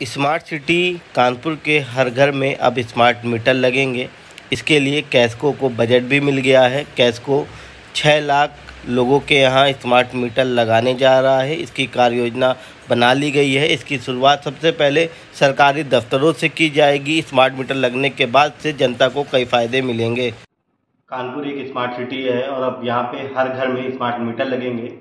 Smart city Kanpur के हर घर में अब स्मार्ट मीटर लगेंगे। इसके लिए कैस्को को बजट भी मिल गया है। कैस्को छः लाख लोगों के यहाँ स्मार्ट मीटर लगाने जा रहा है। इसकी कार्य योजना बना ली गई है। इसकी शुरुआत सबसे पहले सरकारी दफ्तरों से की जाएगी। स्मार्ट मीटर लगने के बाद से जनता को कई फ़ायदे मिलेंगे। कानपुर एक स्मार्ट सिटी है और अब यहाँ पे हर घर में स्मार्ट मीटर लगेंगे।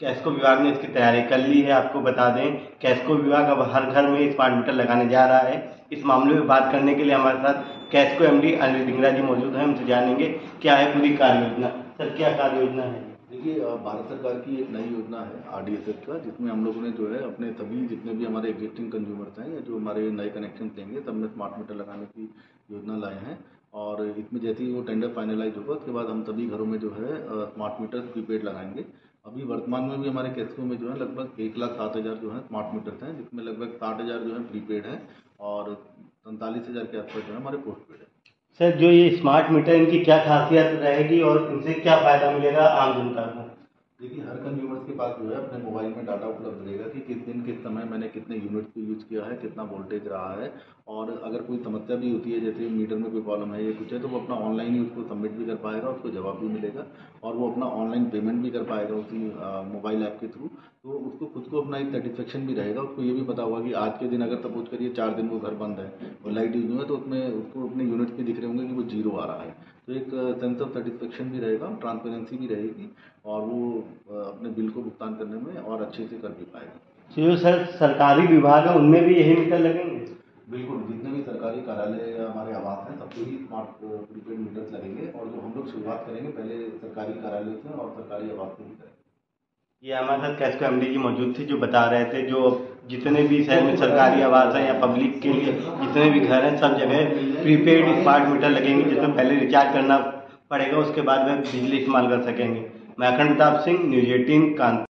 कैस्को विभाग ने इसकी तैयारी कर ली है, आपको बता दें। कैस्को विभाग अब हर घर में स्मार्ट मीटर लगाने जा रहा है। इस मामले में बात करने के लिए हमारे साथ कैस्को एमडी अनिल डिंगरा जी मौजूद हैं। उनसे जानेंगे क्या है पूरी कार्य योजना सर, क्या कार्य योजना है? देखिए भारत सरकार की एक नई योजना है आर डी एस एफ़ का, जिसमें हम लोगों ने जो है अपने सभी जितने भी हमारे एग्जिस्टिंग कंज्यूमर्स हैं या जो हमारे नए कनेक्शन लेंगे सब में स्मार्ट मीटर लगाने की योजना लाए हैं। और इसमें जैसे ही वो टेंडर फाइनलाइज होगा, उसके बाद हम सभी घरों में जो है स्मार्ट मीटर प्रीपेड लगाएँगे। अभी वर्तमान में भी हमारे कैसको में जो है लगभग एक लाख सात हज़ार जो है स्मार्ट मीटर हैं जिसमें लगभग साठ हज़ार जो है प्रीपेड है और सैंतालीस हज़ार के आसपास जो है हमारे पोस्ट पेड है। सर जो ये स्मार्ट मीटर इनकी क्या खासियत रहेगी और इनसे क्या फ़ायदा मिलेगा आम जनता को? देखिए कंज्यूमर्स के पास जो है अपने मोबाइल में डाटा उपलब्ध रहेगा कि किस दिन, किस समय मैंने कितने यूनिट्स को यूज़ किया है, कितना वोल्टेज रहा है। और अगर कोई समस्या भी होती है, जैसे मीटर में कोई प्रॉब्लम है या कुछ है तो वो अपना ऑनलाइन ही उसको सबमिट भी कर पाएगा, उसको जवाब भी मिलेगा। और वो अपना ऑनलाइन पेमेंट भी कर पाएगा उसी मोबाइल ऐप के थ्रू तो उसको खुद को अपना एक सेटिस्फेक्शन भी रहेगा। उसको ये भी पता होगा कि आज के दिन अगर सपोज़ करिए चार दिन वो घर बंद है और लाइट यूज़ हुआ है तो उसमें उसको अपने यूनिट्स भी दिख रहे होंगे कि वो ज़ीरो आ रहा है। तो एक सेंस ऑफ़ सेटिस्फेक्शन भी रहेगा ट्रांसपेरेंसी भी रहेगी और वो अपने बिल को भुगतान करने में और अच्छे से कर भी पाएगा। तो जो सर सरकारी विभाग है उनमें भी यही मीटर लगेंगे? बिल्कुल जितने भी सरकारी कार्यालय या हमारे आवास हैं सबको ही स्मार्ट प्रीपेड मीटर्स लगेंगे और जो हम लोग शुरुआत करेंगे पहले सरकारी कार्यालय से और सरकारी आवास से ही करेंगे। ये हमारे साथ कैश एम जी मौजूद थे जो बता रहे थे, जो जितने भी शहर में सरकारी आवास है या पब्लिक के लिए जितने भी घर हैं, सब जगह प्रीपेड स्मार्ट मीटर लगेंगे जिसमें पहले रिचार्ज करना पड़ेगा, उसके बाद वह बिजली इस्तेमाल कर सकेंगे। मैं अखंड प्रताप सिंह न्यूज़ एटीन कानपुर।